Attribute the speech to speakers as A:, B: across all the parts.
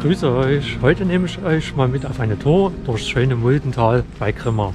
A: grüße euch. Heute nehme ich euch mal mit auf eine Tour durchs schöne Muldental bei Grimma.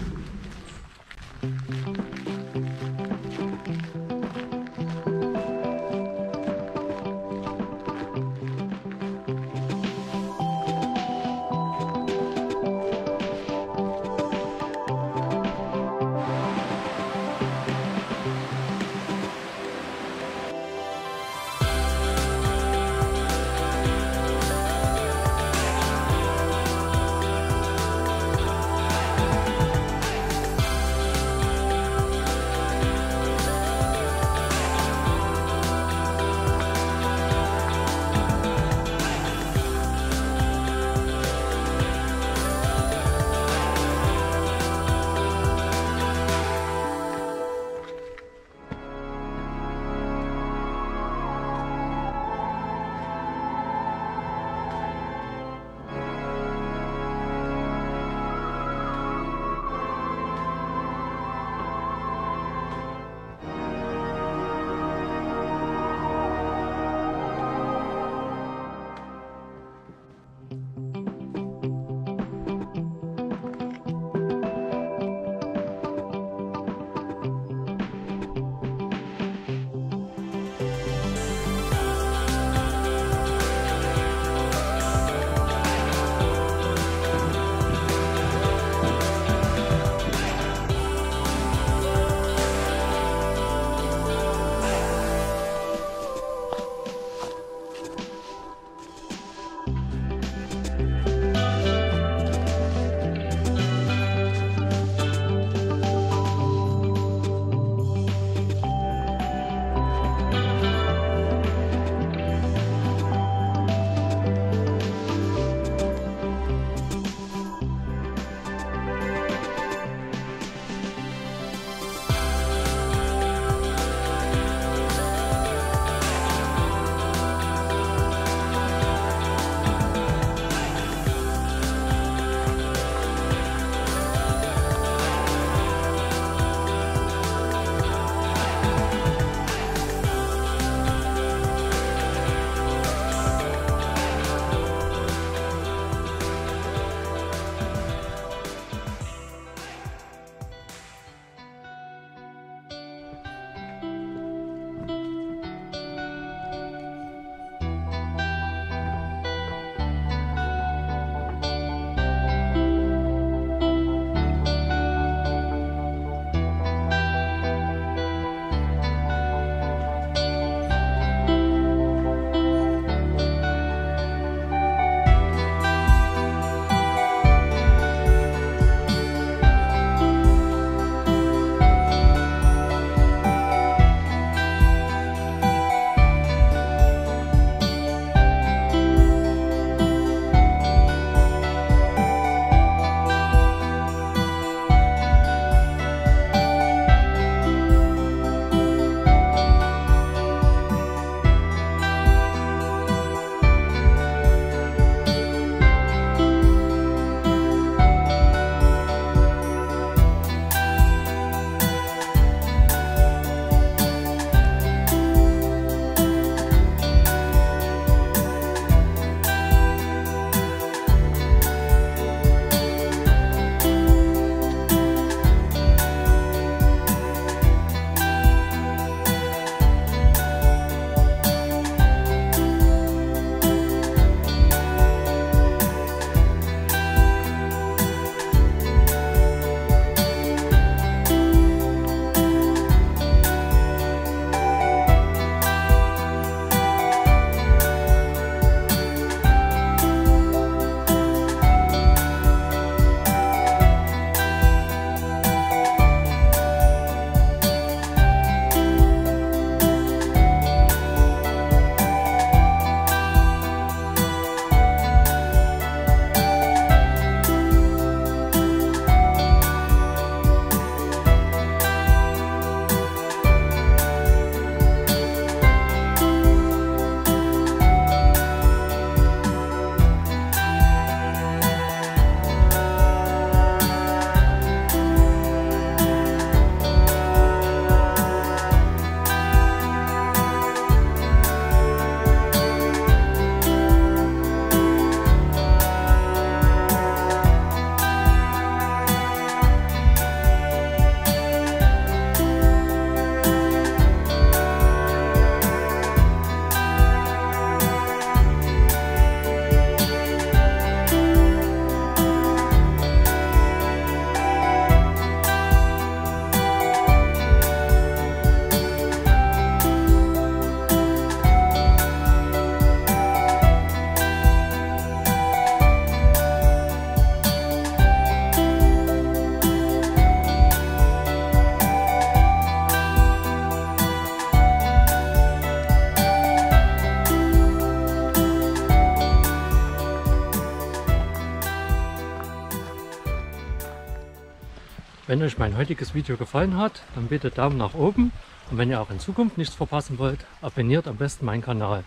A: Wenn euch mein heutiges Video gefallen hat, dann bitte Daumen nach oben und wenn ihr auch in Zukunft nichts verpassen wollt, abonniert am besten meinen Kanal.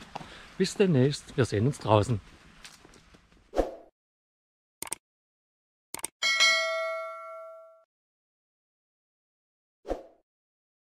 A: Bis demnächst, wir sehen uns draußen.